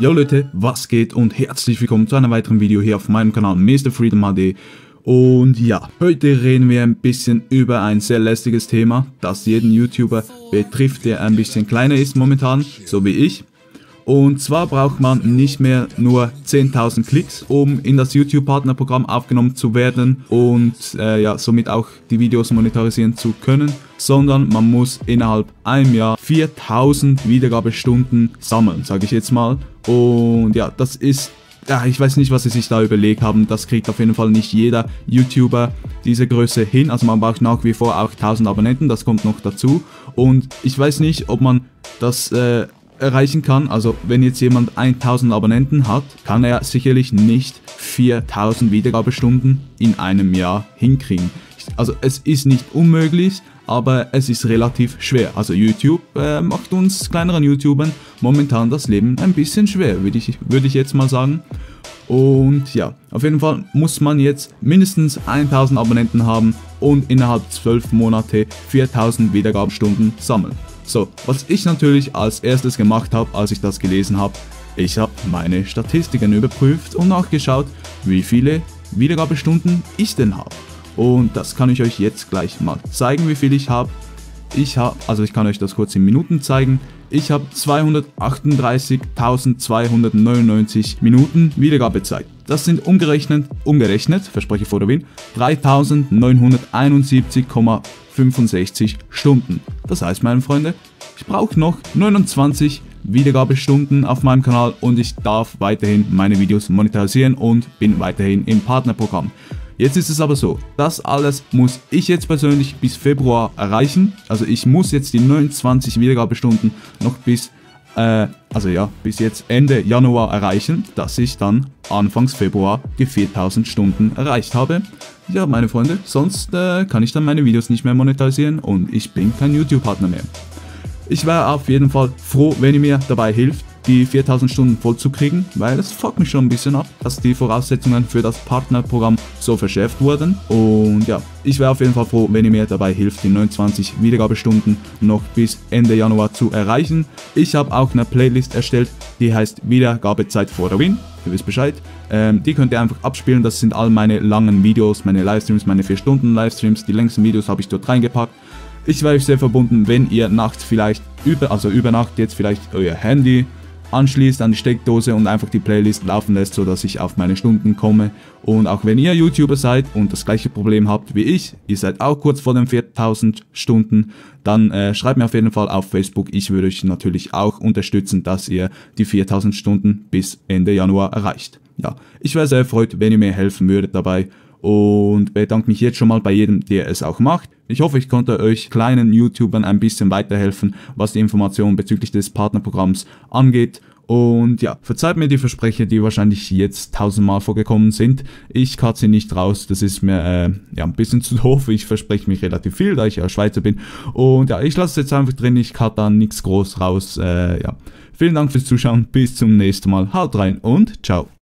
Jo Leute, was geht und herzlich willkommen zu einem weiteren Video hier auf meinem Kanal Mr. Freedom HD. Und ja, heute reden wir ein bisschen über ein sehr lästiges Thema, das jeden YouTuber betrifft, der ein bisschen kleiner ist momentan, so wie ich. Und zwar braucht man nicht mehr nur 10.000 Klicks, um in das YouTube-Partnerprogramm aufgenommen zu werden und äh, ja, somit auch die Videos monetarisieren zu können, sondern man muss innerhalb einem Jahr 4.000 Wiedergabestunden sammeln, sage ich jetzt mal. Und ja, das ist ja, ich weiß nicht, was sie sich da überlegt haben. Das kriegt auf jeden Fall nicht jeder YouTuber diese Größe hin. Also man braucht nach wie vor auch 1000 Abonnenten, das kommt noch dazu. Und ich weiß nicht, ob man das äh, erreichen kann. Also wenn jetzt jemand 1000 Abonnenten hat, kann er sicherlich nicht 4000 Wiedergabestunden in einem Jahr hinkriegen. Also es ist nicht unmöglich, aber es ist relativ schwer. Also YouTube äh, macht uns kleineren YouTubern momentan das Leben ein bisschen schwer, würde ich, würd ich jetzt mal sagen. Und ja, auf jeden Fall muss man jetzt mindestens 1000 Abonnenten haben und innerhalb 12 Monate 4000 Wiedergabestunden sammeln. So, was ich natürlich als erstes gemacht habe, als ich das gelesen habe, ich habe meine Statistiken überprüft und nachgeschaut, wie viele Wiedergabestunden ich denn habe. Und das kann ich euch jetzt gleich mal zeigen, wie viel ich habe. Ich habe, also ich kann euch das kurz in Minuten zeigen. Ich habe 238.299 Minuten Wiedergabezeit. Das sind umgerechnet, umgerechnet, verspreche vor der Win, 3.971,65 Stunden. Das heißt, meine Freunde, ich brauche noch 29 Wiedergabestunden auf meinem Kanal und ich darf weiterhin meine Videos monetarisieren und bin weiterhin im Partnerprogramm. Jetzt ist es aber so, das alles muss ich jetzt persönlich bis Februar erreichen. Also ich muss jetzt die 29 Wiedergabestunden noch bis, äh, also ja, bis jetzt Ende Januar erreichen, dass ich dann Anfangs Februar die 4000 Stunden erreicht habe. Ja, meine Freunde, sonst äh, kann ich dann meine Videos nicht mehr monetarisieren und ich bin kein YouTube-Partner mehr. Ich wäre auf jeden Fall froh, wenn ihr mir dabei hilft, die 4000 Stunden voll zu kriegen, weil es fuckt mich schon ein bisschen ab, dass die Voraussetzungen für das Partnerprogramm so verschärft wurden. Und ja, ich wäre auf jeden Fall froh, wenn ihr mir dabei hilft, die 29 Wiedergabestunden noch bis Ende Januar zu erreichen. Ich habe auch eine Playlist erstellt, die heißt Wiedergabezeit vor der Win. Ihr wisst Bescheid. Ähm, die könnt ihr einfach abspielen. Das sind all meine langen Videos, meine Livestreams, meine 4 Stunden Livestreams. Die längsten Videos habe ich dort reingepackt. Ich wäre euch sehr verbunden, wenn ihr nachts vielleicht über, also über Nacht jetzt vielleicht euer Handy anschließt an die Steckdose und einfach die Playlist laufen lässt, sodass ich auf meine Stunden komme. Und auch wenn ihr YouTuber seid und das gleiche Problem habt wie ich, ihr seid auch kurz vor den 4000 Stunden, dann äh, schreibt mir auf jeden Fall auf Facebook. Ich würde euch natürlich auch unterstützen, dass ihr die 4000 Stunden bis Ende Januar erreicht. Ja, ich wäre sehr erfreut, wenn ihr mir helfen würdet dabei und bedanke mich jetzt schon mal bei jedem, der es auch macht. Ich hoffe, ich konnte euch kleinen YouTubern ein bisschen weiterhelfen, was die Informationen bezüglich des Partnerprogramms angeht. Und ja, verzeiht mir die Versprecher, die wahrscheinlich jetzt tausendmal vorgekommen sind. Ich katze nicht raus, das ist mir äh, ja ein bisschen zu doof. Ich verspreche mich relativ viel, da ich ja Schweizer bin. Und ja, ich lasse es jetzt einfach drin, ich cut da nichts groß raus. Äh, ja, vielen Dank fürs Zuschauen, bis zum nächsten Mal. Haut rein und ciao.